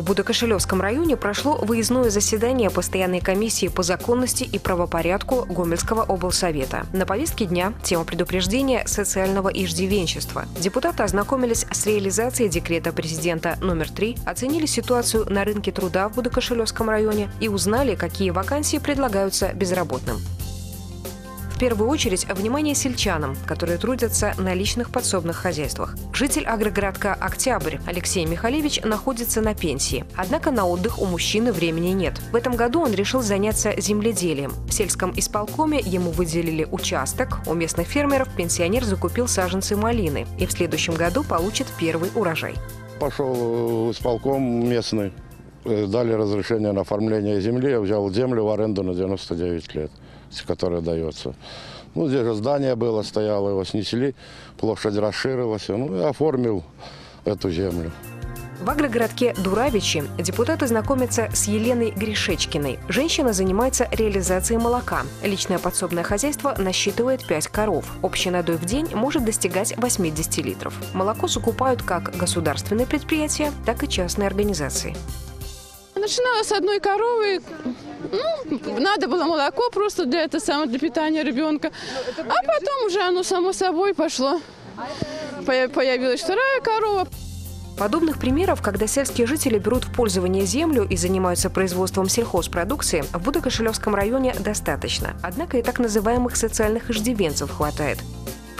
В Будокошелевском районе прошло выездное заседание постоянной комиссии по законности и правопорядку Гомельского облсовета. На повестке дня тема предупреждения социального иждивенчества. Депутаты ознакомились с реализацией декрета президента номер 3, оценили ситуацию на рынке труда в Будокошелевском районе и узнали, какие вакансии предлагаются безработным первую очередь внимание сельчанам, которые трудятся на личных подсобных хозяйствах. Житель агрогородка Октябрь Алексей Михалевич находится на пенсии. Однако на отдых у мужчины времени нет. В этом году он решил заняться земледелием. В сельском исполкоме ему выделили участок. У местных фермеров пенсионер закупил саженцы малины и в следующем году получит первый урожай. Пошел в исполком местный. Э, Дали разрешение на оформление земли. Я взял землю в аренду на 99 лет которая дается. Ну, здесь же здание было, стояло, его снесли, площадь расширилась. Ну, и оформил эту землю. В агрогородке Дуравичи депутаты знакомятся с Еленой Гришечкиной. Женщина занимается реализацией молока. Личное подсобное хозяйство насчитывает 5 коров. Общий надой в день может достигать 80 литров. Молоко закупают как государственные предприятия, так и частные организации. Начинала с одной коровы, ну, надо было молоко просто для этого самого, для питания ребенка. А потом уже оно само собой пошло. Появилась вторая корова. Подобных примеров, когда сельские жители берут в пользование землю и занимаются производством сельхозпродукции, в Будокошелевском районе достаточно. Однако и так называемых социальных иждивенцев хватает.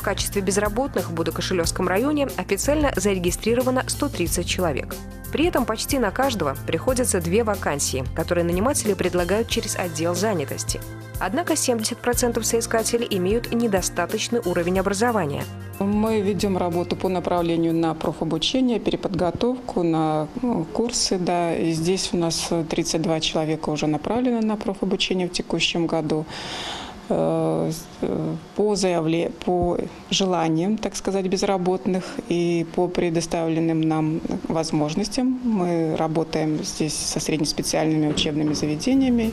В качестве безработных в Будокошелевском районе официально зарегистрировано 130 человек. При этом почти на каждого приходятся две вакансии, которые наниматели предлагают через отдел занятости. Однако 70% соискателей имеют недостаточный уровень образования. Мы ведем работу по направлению на профобучение, переподготовку, на ну, курсы. Да. И здесь у нас 32 человека уже направлены на профобучение в текущем году. Э, по заявле, по желаниям, так сказать, безработных и по предоставленным нам возможностям мы работаем здесь со среднеспециальными учебными заведениями.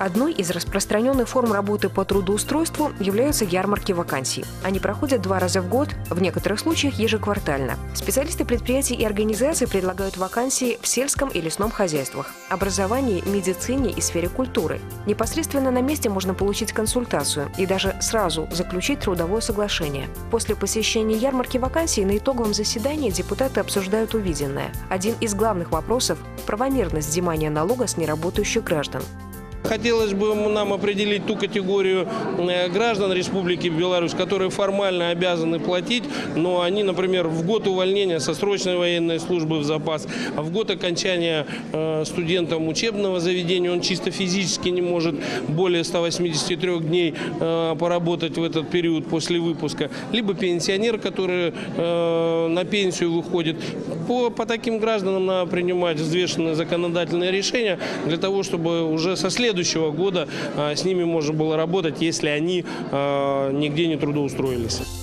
Одной из распространенных форм работы по трудоустройству являются ярмарки вакансий. Они проходят два раза в год, в некоторых случаях ежеквартально. Специалисты предприятий и организаций предлагают вакансии в сельском и лесном хозяйствах, образовании, медицине и сфере культуры. Непосредственно на месте можно получить консультацию и даже сразу заключить трудовое соглашение. После посещения ярмарки вакансий на итоговом заседании депутаты обсуждают увиденное. Один из главных вопросов – правомерность взимания налога с неработающих граждан. Хотелось бы нам определить ту категорию э, граждан Республики Беларусь, которые формально обязаны платить, но они, например, в год увольнения со срочной военной службы в запас, а в год окончания э, студентом учебного заведения он чисто физически не может более 183 дней э, поработать в этот период после выпуска, либо пенсионер, который на пенсию выходит. По, по таким гражданам надо принимать взвешенные законодательные решения для того, чтобы уже со следующего следующего года а, с ними можно было работать, если они а, нигде не трудоустроились.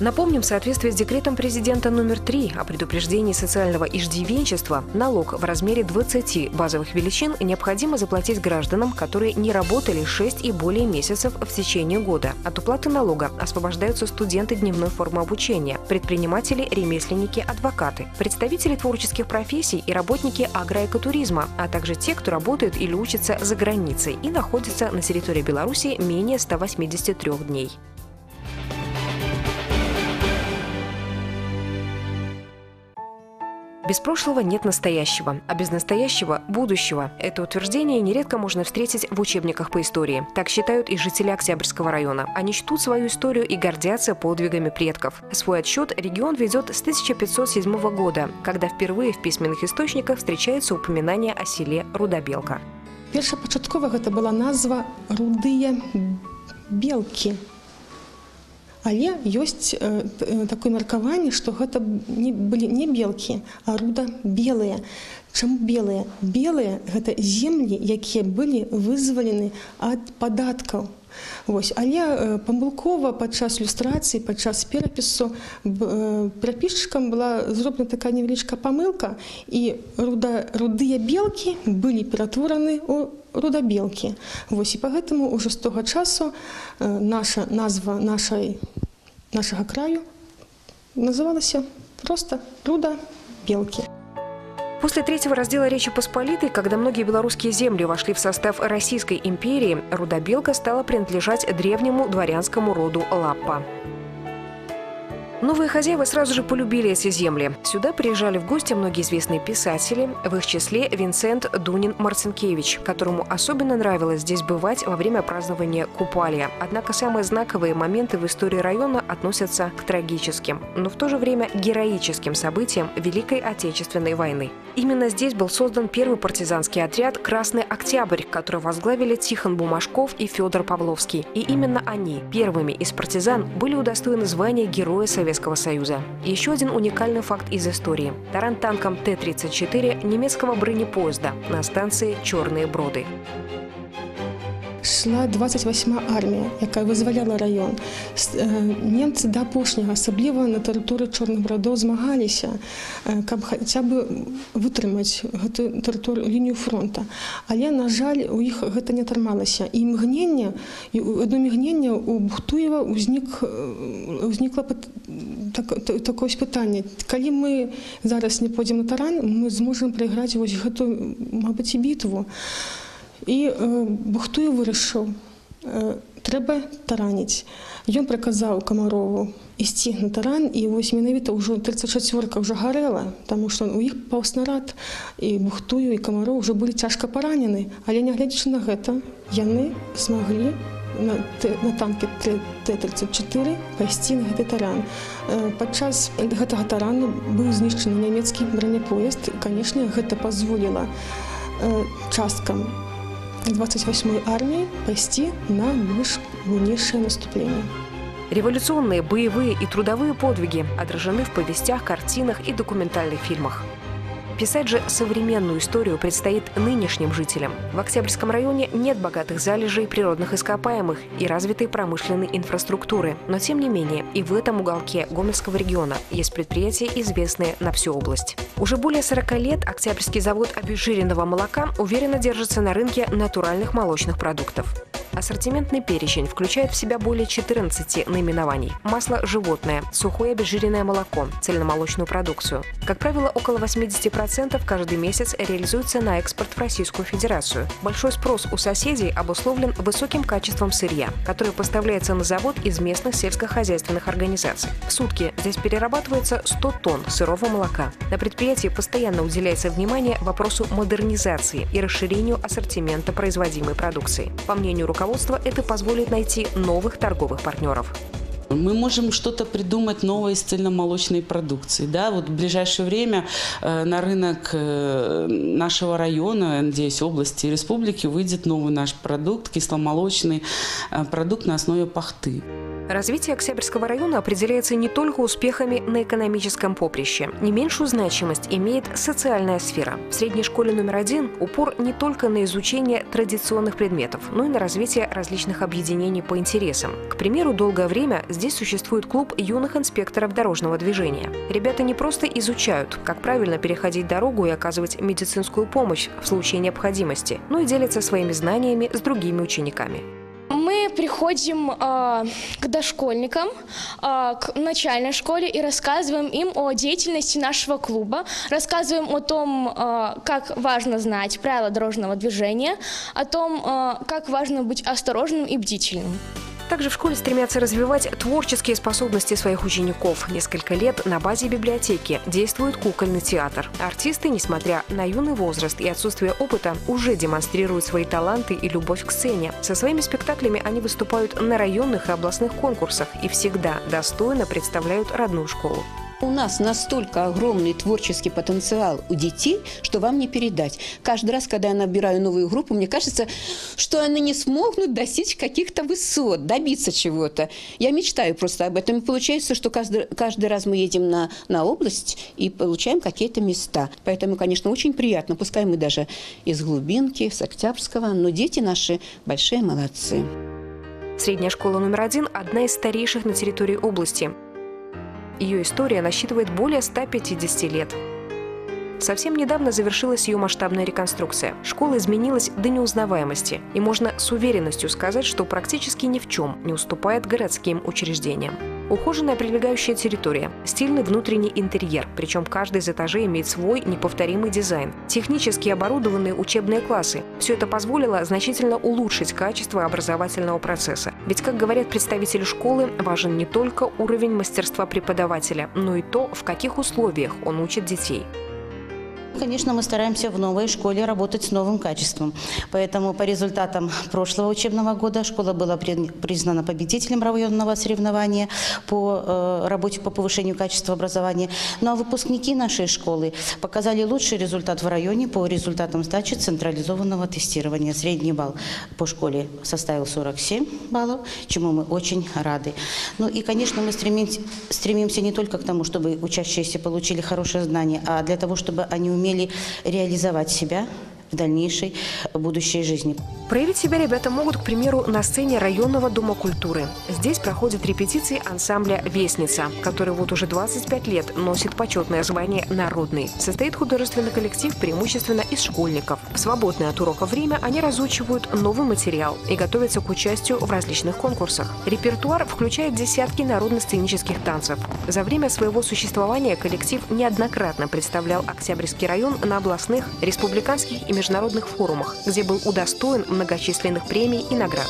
Напомним, в соответствии с декретом президента номер 3 о предупреждении социального иждивенчества, налог в размере 20 базовых величин необходимо заплатить гражданам, которые не работали 6 и более месяцев в течение года. От уплаты налога освобождаются студенты дневной формы обучения, предприниматели, ремесленники, адвокаты, представители творческих профессий и работники агроэкотуризма, а также те, кто работает или учится за границей и находится на территории Беларуси менее 183 дней. Без прошлого нет настоящего, а без настоящего – будущего. Это утверждение нередко можно встретить в учебниках по истории. Так считают и жители Октябрьского района. Они чтут свою историю и гордятся подвигами предков. Свой отсчет регион ведет с 1507 года, когда впервые в письменных источниках встречается упоминание о селе Рудобелка. Першапачаткова это была назва «рудые белки». Але ёсць э, такое меркаванне, што гэта не былі не белкі, а руда белыя. Чаму белыя? Белыя гэта землі, якія былі вызвалены ад падаткаў. Вось. Але э, памылкова падчас люстрацыі, падчас перапісу э, перапісчыкам была зроблена такая невялічка памылка і руда, рудыя белкі былі ператвораны ў рудабелкі. Вось і па гэтаму ўжо з тога часу э, наша назва нашай нашага краю называлася просто руда белкі. После третьего раздела Речи Посполитой, когда многие белорусские земли вошли в состав Российской империи, Рудобелка стала принадлежать древнему дворянскому роду Лаппа. Новые хозяева сразу же полюбили эти земли. Сюда приезжали в гости многие известные писатели, в их числе Винсент Дунин Марцинкевич, которому особенно нравилось здесь бывать во время празднования Купалья. Однако самые знаковые моменты в истории района относятся к трагическим, но в то же время героическим событиям Великой Отечественной войны. Именно здесь был создан первый партизанский отряд «Красный Октябрь», который возглавили Тихон Бумашков и Федор Павловский. И именно они, первыми из партизан, были удостоены звания Героя Советского Союза. Еще один уникальный факт из истории. Таран танком Т-34 немецкого бронепоезда на станции «Черные Броды» шла 28 армія, яка визволяла район. Немцы да апошняга, асабліва на тэрыторыі чорных брадоў змагаліся, каб хаця бы вытрымаць гэту тэрыторыю лінію фронта. Але на жаль, у іх гэта не атрымалася. І імгнення і одно мігнення у Бухтуева узнік узнікла так, такое пытанне. Калі мы зараз не пойдзем на таран, мы зможам прайграць вось гэту мабыць і бітву. І е, Бухтуй вирішив, е, треба тараніць. Ён прыказаў камарову ісці на таран і вось менавіта ўжо 34 ўжо гарэла, таму што у іх паўснарад і бухтую і камароў уже былі цяжка паранены, але нягледзячы на гэта яны змаглі на, на танкі Т-34 пайсці на гэты таран. Падчас гэтага тарану быў знішчаны нямецкі бронепоезд. Канешне, гэта пазволіла часткам 28-й армии пойти на буйнейшее наступление. Революционные, боевые и трудовые подвиги отражены в повестях, картинах и документальных фильмах. Писать же современную историю предстоит нынешним жителям. В Октябрьском районе нет богатых залежей природных ископаемых и развитой промышленной инфраструктуры. Но тем не менее, и в этом уголке Гомельского региона есть предприятия, известные на всю область. Уже более 40 лет Октябрьский завод обезжиренного молока уверенно держится на рынке натуральных молочных продуктов. Ассортиментный перечень включает в себя более 14 наименований. Масло животное, сухое обезжиренное молоко, цельномолочную продукцию. Как правило, около 80% каждый месяц реализуется на экспорт в Российскую Федерацию. Большой спрос у соседей обусловлен высоким качеством сырья, которое поставляется на завод из местных сельскохозяйственных организаций. В сутки здесь перерабатывается 100 тонн сырого молока. На предприятии постоянно уделяется внимание вопросу модернизации и расширению ассортимента производимой продукции. По мнению руководства руководства это позволит найти новых торговых партнеров. Мы можем что-то придумать новое из цельномолочной продукции. Да? Вот в ближайшее время э, на рынок э, нашего района, надеюсь, области и республики выйдет новый наш продукт, кисломолочный э, продукт на основе пахты. Развитие Октябрьского района определяется не только успехами на экономическом поприще. Не меньшую значимость имеет социальная сфера. В средней школе номер один упор не только на изучение традиционных предметов, но и на развитие различных объединений по интересам. К примеру, долгое время здесь существует клуб юных инспекторов дорожного движения. Ребята не просто изучают, как правильно переходить дорогу и оказывать медицинскую помощь в случае необходимости, но и делятся своими знаниями с другими учениками приходим э, к дошкольникам, э, к начальной школе и рассказываем им о деятельности нашего клуба, рассказываем о том, э, как важно знать правила дорожного движения, о том, э, как важно быть осторожным и бдительным. Также в школе стремятся развивать творческие способности своих учеников. Несколько лет на базе библиотеки действует кукольный театр. Артисты, несмотря на юный возраст и отсутствие опыта, уже демонстрируют свои таланты и любовь к сцене. Со своими спектаклями они выступают на районных и областных конкурсах и всегда достойно представляют родную школу. У нас настолько огромный творческий потенциал у детей, что вам не передать. Каждый раз, когда я набираю новую группу, мне кажется, что они не смогнут достичь каких-то высот, добиться чего-то. Я мечтаю просто об этом. И получается, что каждый, каждый раз мы едем на, на область и получаем какие-то места. Поэтому, конечно, очень приятно. Пускай мы даже из глубинки, с Октябрьского, но дети наши большие молодцы. Средняя школа номер один – одна из старейших на территории области. Ее история насчитывает более 150 лет. Совсем недавно завершилась ее масштабная реконструкция. Школа изменилась до неузнаваемости, и можно с уверенностью сказать, что практически ни в чем не уступает городским учреждениям. Ухоженная прилегающая территория, стильный внутренний интерьер, причем каждый из этажей имеет свой неповторимый дизайн, технически оборудованные учебные классы. Все это позволило значительно улучшить качество образовательного процесса. Ведь, как говорят представители школы, важен не только уровень мастерства преподавателя, но и то, в каких условиях он учит детей. Конечно, мы стараемся в новой школе работать с новым качеством. Поэтому по результатам прошлого учебного года школа была признана победителем районного соревнования по э, работе по повышению качества образования. Ну а выпускники нашей школы показали лучший результат в районе по результатам сдачи централизованного тестирования. Средний балл по школе составил 47 баллов, чему мы очень рады. Ну и, конечно, мы стремимся, стремимся не только к тому, чтобы учащиеся получили хорошее знание, а для того, чтобы они умели умели реализовать себя в дальнейшей будущей жизни. Проявить себя ребята могут, к примеру, на сцене районного дома культуры. Здесь проходят репетиции ансамбля «Вестница», который вот уже 25 лет носит почетное звание «Народный». Состоит художественный коллектив преимущественно из школьников. В свободное от урока время они разучивают новый материал и готовятся к участию в различных конкурсах. Репертуар включает десятки народно-сценических танцев. За время своего существования коллектив неоднократно представлял Октябрьский район на областных, республиканских и международных форумах, где был удостоен многочисленных премий и наград.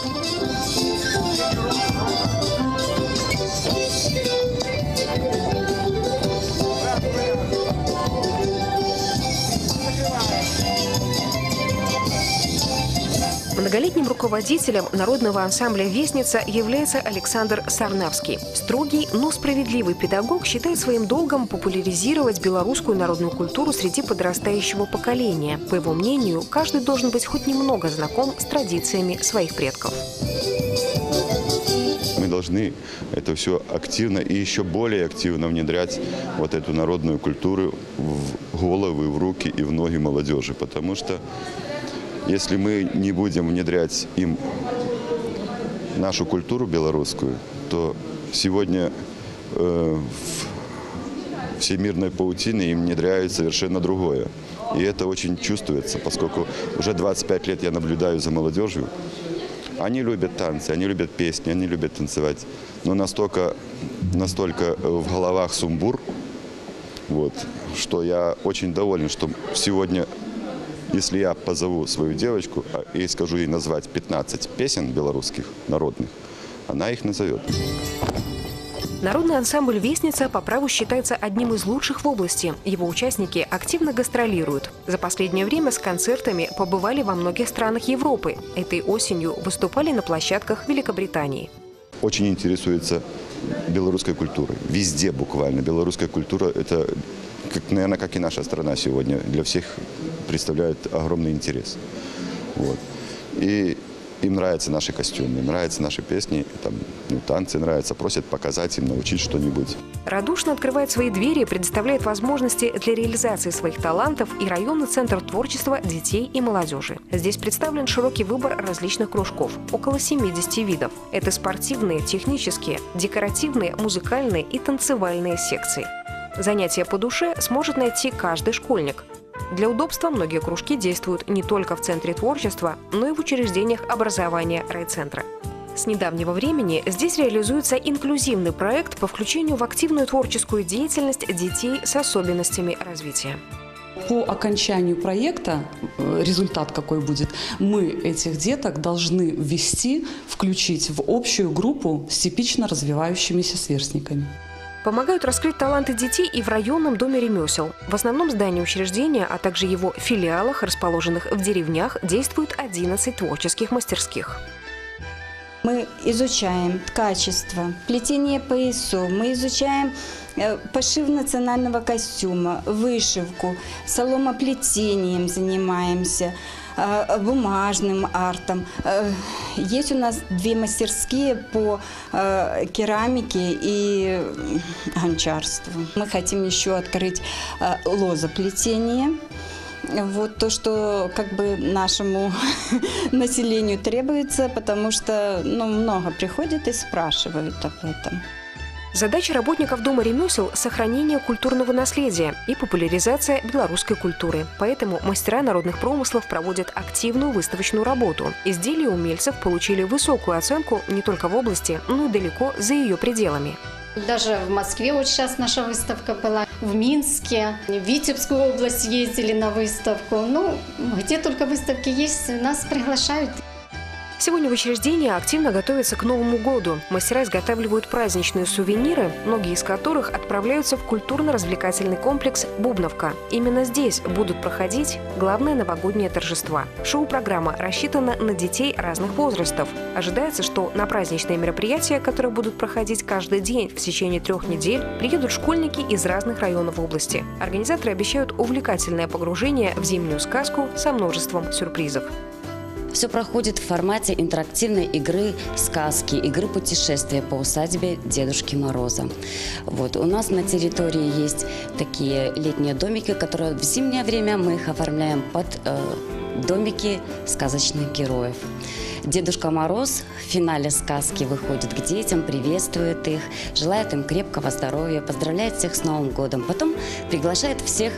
Многолетним руководителем народного ансамбля «Вестница» является Александр Сарнавский. Строгий, но справедливый педагог считает своим долгом популяризировать белорусскую народную культуру среди подрастающего поколения. По его мнению, каждый должен быть хоть немного знаком с традициями своих предков мы должны это все активно и еще более активно внедрять вот эту народную культуру в головы, в руки и в ноги молодежи. Потому что если мы не будем внедрять им нашу культуру белорусскую, то сегодня э, в всемирной паутине им внедряют совершенно другое. И это очень чувствуется, поскольку уже 25 лет я наблюдаю за молодежью. Они любят танцы, они любят песни, они любят танцевать. Но настолько, настолько в головах сумбур, вот, что я очень доволен, что сегодня если я позову свою девочку а, и скажу ей назвать 15 песен белорусских, народных, она их назовет. Народный ансамбль «Вестница» по праву считается одним из лучших в области. Его участники активно гастролируют. За последнее время с концертами побывали во многих странах Европы. Этой осенью выступали на площадках Великобритании. Очень интересуется белорусской культурой. Везде буквально. Белорусская культура – это, наверное, как и наша страна сегодня. Для всех представляют огромный интерес. Вот. И им нравятся наши костюмы, им нравятся наши песни, там, ну, танцы нравятся, просят показать им, научить что-нибудь. Радушно открывает свои двери и предоставляет возможности для реализации своих талантов и районный центр творчества детей и молодежи. Здесь представлен широкий выбор различных кружков, около 70 видов. Это спортивные, технические, декоративные, музыкальные и танцевальные секции. Занятия по душе сможет найти каждый школьник. Для удобства многие кружки действуют не только в Центре творчества, но и в учреждениях образования райцентра. С недавнего времени здесь реализуется инклюзивный проект по включению в активную творческую деятельность детей с особенностями развития. По окончанию проекта, э, результат какой будет, мы этих деток должны ввести, включить в общую группу с типично развивающимися сверстниками. Помогают раскрыть таланты детей и в районном доме ремесел. В основном здании учреждения, а также его филиалах, расположенных в деревнях, действует 11 творческих мастерских. Мы изучаем качество, плетение поясов, мы изучаем э, пошив национального костюма, вышивку, соломоплетением занимаемся – бумажным артом. Э, есть у нас две мастерские по э, керамике и гончарству. Мы хотим еще открыть лозоплетение. Вот то, что как бы нашему населению требуется, потому что ну, много приходят и спрашивают об этом. Задача работников Дома ремесел – сохранение культурного наследия и популяризация белорусской культуры. Поэтому мастера народных промыслов проводят активную выставочную работу. Изделия умельцев получили высокую оценку не только в области, но и далеко за ее пределами. Даже в Москве вот сейчас наша выставка была, в Минске, в Витебскую область ездили на выставку. Ну, где только выставки есть, нас приглашают. Сегодня в учреждении активно готовятся к Новому году. Мастера изготавливают праздничные сувениры, многие из которых отправляются в культурно-развлекательный комплекс «Бубновка». Именно здесь будут проходить главные новогодние торжества. Шоу-программа рассчитана на детей разных возрастов. Ожидается, что на праздничные мероприятия, которые будут проходить каждый день в течение трех недель, приедут школьники из разных районов области. Организаторы обещают увлекательное погружение в зимнюю сказку со множеством сюрпризов. Все проходит в формате интерактивной игры сказки, игры путешествия по усадьбе Дедушки Мороза. Вот. У нас на территории есть такие летние домики, которые в зимнее время мы их оформляем под э, домики сказочных героев. Дедушка Мороз в финале сказки выходит к детям, приветствует их, желает им крепкого здоровья, поздравляет всех с Новым годом. Потом приглашает всех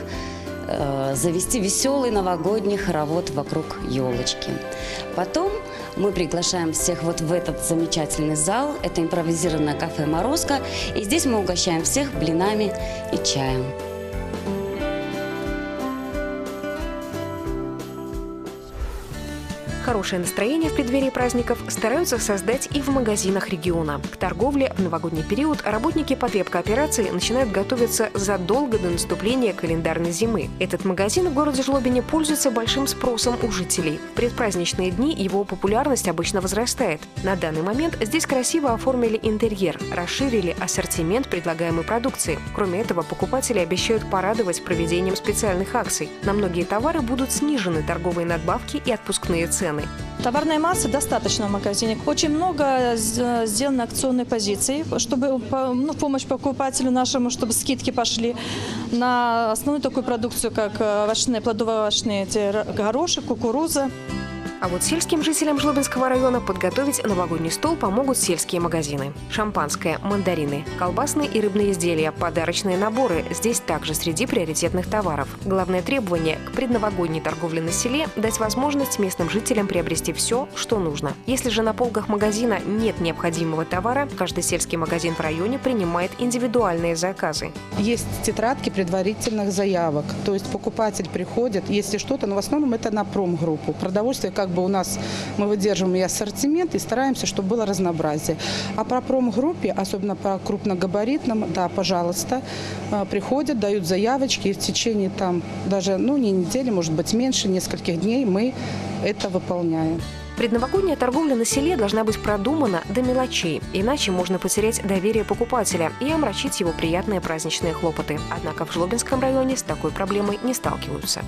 Э, завести веселый новогодний хоровод вокруг елочки. Потом мы приглашаем всех вот в этот замечательный зал. Это импровизированное кафе «Морозко». И здесь мы угощаем всех блинами и чаем. Хорошее настроение в преддверии праздников стараются создать и в магазинах региона. К торговле в новогодний период работники потребкооперации начинают готовиться задолго до наступления календарной зимы. Этот магазин в городе Жлобине пользуется большим спросом у жителей. В предпраздничные дни его популярность обычно возрастает. На данный момент здесь красиво оформили интерьер, расширили ассортимент предлагаемой продукции. Кроме этого, покупатели обещают порадовать проведением специальных акций. На многие товары будут снижены торговые надбавки и отпускные цены страны. Товарной массы достаточно в магазине. Очень много сделано акционной позиции, чтобы ну, помощь покупателю нашему, чтобы скидки пошли на основную такую продукцию, как э, овощные, плодово-овощные, горошек, кукуруза. А вот сельским жителям Жлобинского района подготовить новогодний стол помогут сельские магазины. Шампанское, мандарины, колбасные и рыбные изделия, подарочные наборы – здесь также среди приоритетных товаров. Главное требование к предновогодней торговле на селе – дать возможность местным жителям приобрести все, что нужно. Если же на полках магазина нет необходимого товара, каждый сельский магазин в районе принимает индивидуальные заказы. Есть тетрадки предварительных заявок. То есть покупатель приходит, если что-то, но в основном это на промгруппу. Продовольствие как как бы у нас мы выдерживаем и ассортимент, и стараемся, чтобы было разнообразие. А по промгруппе, особенно по крупногабаритным, да, пожалуйста, э, приходят, дают заявочки, и в течение там даже, ну, не недели, может быть, меньше, нескольких дней мы это выполняем. Предновогодняя торговля на селе должна быть продумана до мелочей, иначе можно потерять доверие покупателя и омрачить его приятные праздничные хлопоты. Однако в Жлобинском районе с такой проблемой не сталкиваются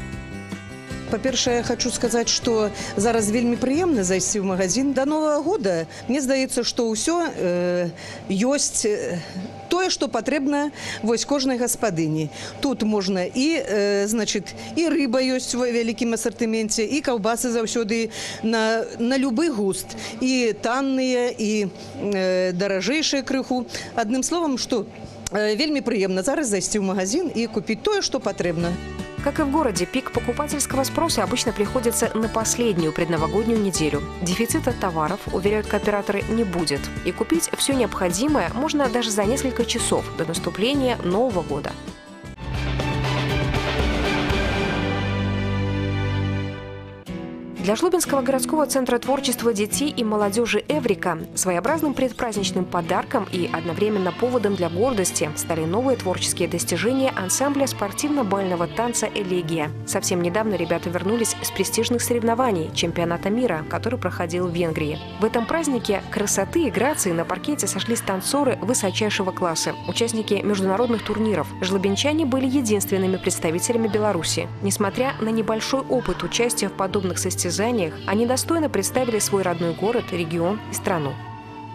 Па-першае, я хочу сказаць, што зараз вельмі прыемна зайсці ў магазин да новага года. Мне здаецца, што ўсё э, ёсць э, тое, што патрэбна вось кожнай гаспадыні. Тут можна і э, значит, і рыба ёсць у вялікім асартыменце, і каўбасы заўсёды на, на любы густ, і танныя і э, даражэйшыя крыху. Адным словам, што э, вельмі прыемна зараз зайсці ў магазин і купіць тое, што патрэбна. Как и в городе, пик покупательского спроса обычно приходится на последнюю предновогоднюю неделю. Дефицита товаров, уверяют кооператоры, не будет. И купить все необходимое можно даже за несколько часов до наступления Нового года. Для Жлобинского городского центра творчества детей и молодежи «Эврика» своеобразным предпраздничным подарком и одновременно поводом для гордости стали новые творческие достижения ансамбля спортивно-бального танца «Элегия». Совсем недавно ребята вернулись с престижных соревнований чемпионата мира, который проходил в Венгрии. В этом празднике красоты и грации на паркете сошлись танцоры высочайшего класса, участники международных турниров. Жлобинчане были единственными представителями Беларуси. Несмотря на небольшой опыт участия в подобных состязаниях, состязаниях они достойно представили свой родной город, регион и страну.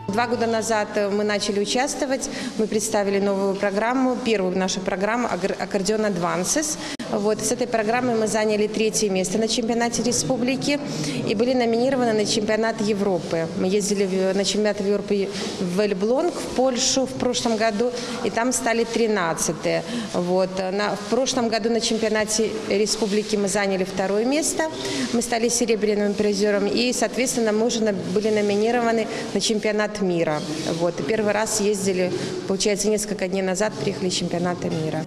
Два года назад мы начали участвовать, мы представили новую программу, первую нашу программу «Аккордеон Advances». Вот, с этой программой мы заняли третье место на чемпионате республики и были номинированы на чемпионат Европы. Мы ездили на чемпионат Европы в Эльблонг, в Польшу в прошлом году, и там стали 13 -е. Вот. На, в прошлом году на чемпионате республики мы заняли второе место. Мы стали серебряным призером, и, соответственно, мы уже были номинированы на чемпионат мира. Вот. И первый раз ездили, получается, несколько дней назад приехали чемпионата мира.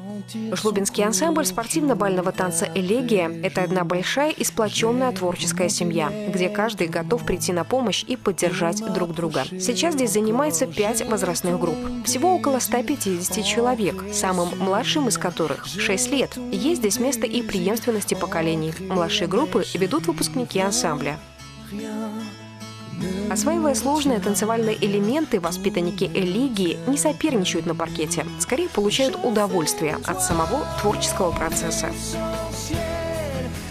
Жлобинский ансамбль спортивно-бального танца «Элегия» – это одна большая и сплоченная творческая семья, где каждый готов прийти на помощь и поддержать друг друга. Сейчас здесь занимается пять возрастных групп. Всего около 150 человек, самым младшим из которых – 6 лет. Есть здесь место и преемственности поколений. Младшие группы ведут выпускники ансамбля. Осваивая сложные танцевальные элементы, воспитанники элегии не соперничают на паркете, скорее получают удовольствие от самого творческого процесса.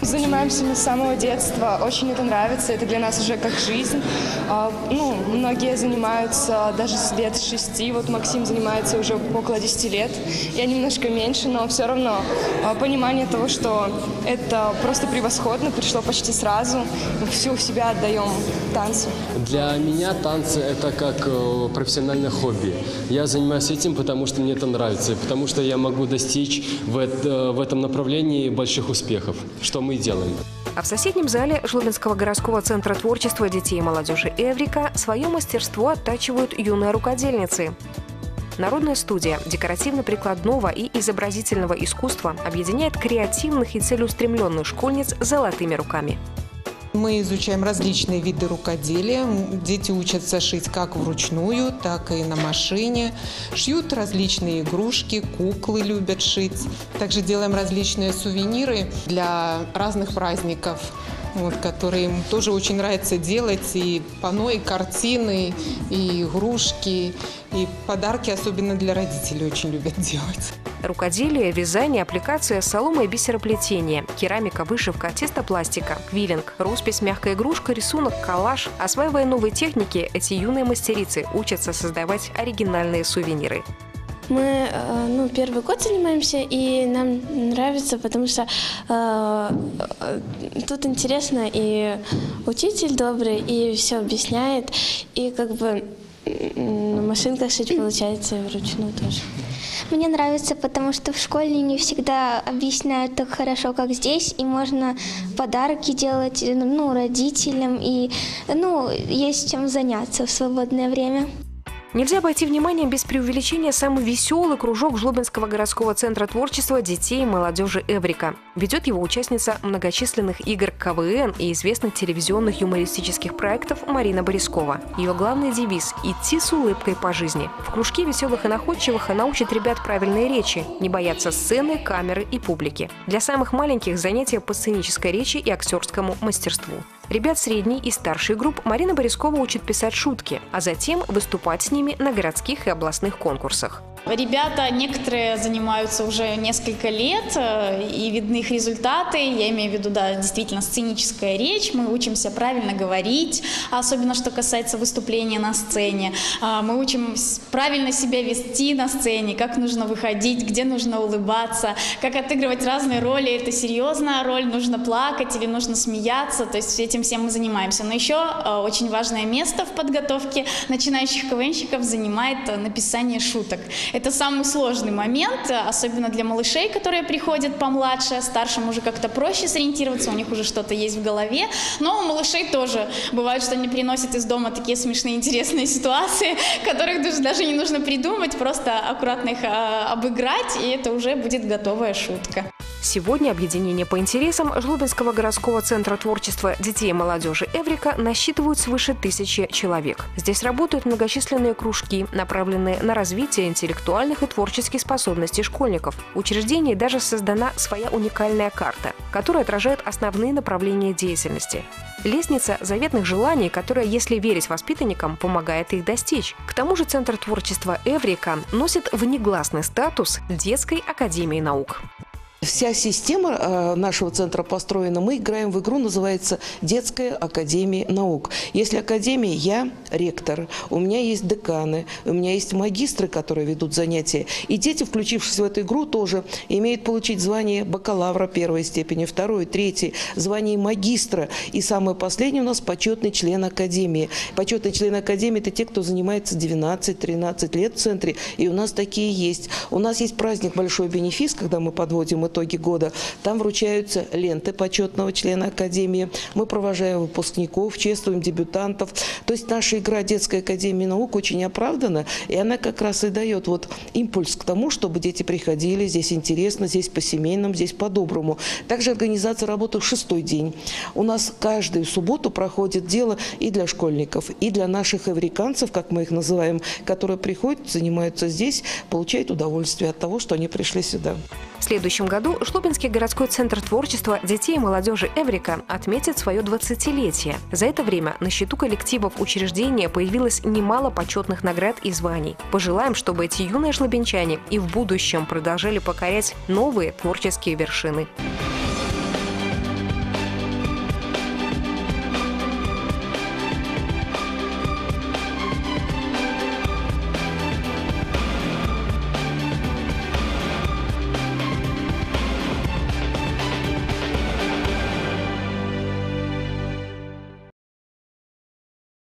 Занимаемся мы с самого детства, очень это нравится, это для нас уже как жизнь. А, ну, многие занимаются даже с лет шести, вот Максим занимается уже около 10 лет, я немножко меньше, но все равно а, понимание того, что это просто превосходно, пришло почти сразу, мы всю себя отдаем танцу. Для меня танцы это как э, профессиональное хобби. Я занимаюсь этим, потому что мне это нравится, потому что я могу достичь в, в этом направлении больших успехов, что мы делаем. А в соседнем зале Жлобинского городского центра творчества детей и молодежи «Эврика» свое мастерство оттачивают юные рукодельницы. Народная студия декоративно-прикладного и изобразительного искусства объединяет креативных и целеустремленных школьниц золотыми руками. Мы изучаем различные виды рукоделия. Дети учатся шить как вручную, так и на машине. Шьют различные игрушки, куклы любят шить. Также делаем различные сувениры для разных праздников вот, которые им тоже очень нравится делать. И пано, и картины, и игрушки, и подарки, особенно для родителей, очень любят делать. Рукоделие, вязание, аппликация, солома и бисероплетение, керамика, вышивка, тестопластика, квиллинг, роспись, мягкая игрушка, рисунок, коллаж. Осваивая новые техники, эти юные мастерицы учатся создавать оригинальные сувениры. Мы э, ну, первый год занимаемся, и нам нравится, потому что э, тут интересно, и учитель добрый, и все объясняет, и как бы на машинках шить получается вручную тоже. Мне нравится, потому что в школе не всегда объясняют так хорошо, как здесь, и можно подарки делать ну, родителям, и ну, есть чем заняться в свободное время. Нельзя обойти вниманием без преувеличения самый веселый кружок Жлобинского городского центра творчества детей и молодежи «Эврика». Ведет его участница многочисленных игр КВН и известных телевизионных юмористических проектов Марина Борискова. Ее главный девиз – идти с улыбкой по жизни. В кружке веселых и находчивых она учит ребят правильной речи, не бояться сцены, камеры и публики. Для самых маленьких занятия по сценической речи и актерскому мастерству. Ребят средней и старшей групп Марина Борискова учит писать шутки, а затем выступать с ними на городских и областных конкурсах. Ребята некоторые занимаются уже несколько лет, э, и видны их результаты. Я имею в виду, да, действительно, сценическая речь. Мы учимся правильно говорить, особенно что касается выступления на сцене. А, мы учим правильно себя вести на сцене, как нужно выходить, где нужно улыбаться, как отыгрывать разные роли. Это серьезная роль, нужно плакать или нужно смеяться. То есть этим всем мы занимаемся. Но еще э, очень важное место в подготовке начинающих КВНщиков занимает э, написание шуток. Это самый сложный момент, особенно для малышей, которые приходят помладше, старшим уже как-то проще сориентироваться, у них уже что-то есть в голове. Но у малышей тоже бывает, что они приносят из дома такие смешные, интересные ситуации, которых даже не нужно придумать, просто аккуратно их а, обыграть, и это уже будет готовая шутка. Сегодня объединение по интересам Жлобинского городского центра творчества детей и молодежи «Эврика» насчитывают свыше тысячи человек. Здесь работают многочисленные кружки, направленные на развитие интеллектуальных и творческих способностей школьников. В учреждении даже создана своя уникальная карта, которая отражает основные направления деятельности. Лестница заветных желаний, которая, если верить воспитанникам, помогает их достичь. К тому же Центр творчества «Эврика» носит внегласный статус детской академии наук. Вся система э, нашего центра построена. Мы играем в игру, называется «Детская академия наук». Если академия, я ректор, у меня есть деканы, у меня есть магистры, которые ведут занятия. И дети, включившись в эту игру, тоже имеют получить звание бакалавра первой степени, второй, третий, звание магистра. И самое последнее у нас почетный член академии. Почетный член академии – это те, кто занимается 12-13 лет в центре. И у нас такие есть. У нас есть праздник «Большой бенефис», когда мы подводим итоги года. Там вручаются ленты почетного члена академии. Мы провожаем выпускников, чествуем дебютантов. То есть наша игра детской академии наук очень оправдана. И она как раз и дает вот импульс к тому, чтобы дети приходили. Здесь интересно, здесь по-семейному, здесь по-доброму. Также организация работает шестой день. У нас каждую субботу проходит дело и для школьников, и для наших эвриканцев, как мы их называем, которые приходят, занимаются здесь, получают удовольствие от того, что они пришли сюда. Следующем году Шлупинский городской центр творчества детей и молодежи «Эврика» отметит свое 20-летие. За это время на счету коллективов учреждения появилось немало почетных наград и званий. Пожелаем, чтобы эти юные шлобинчане и в будущем продолжали покорять новые творческие вершины.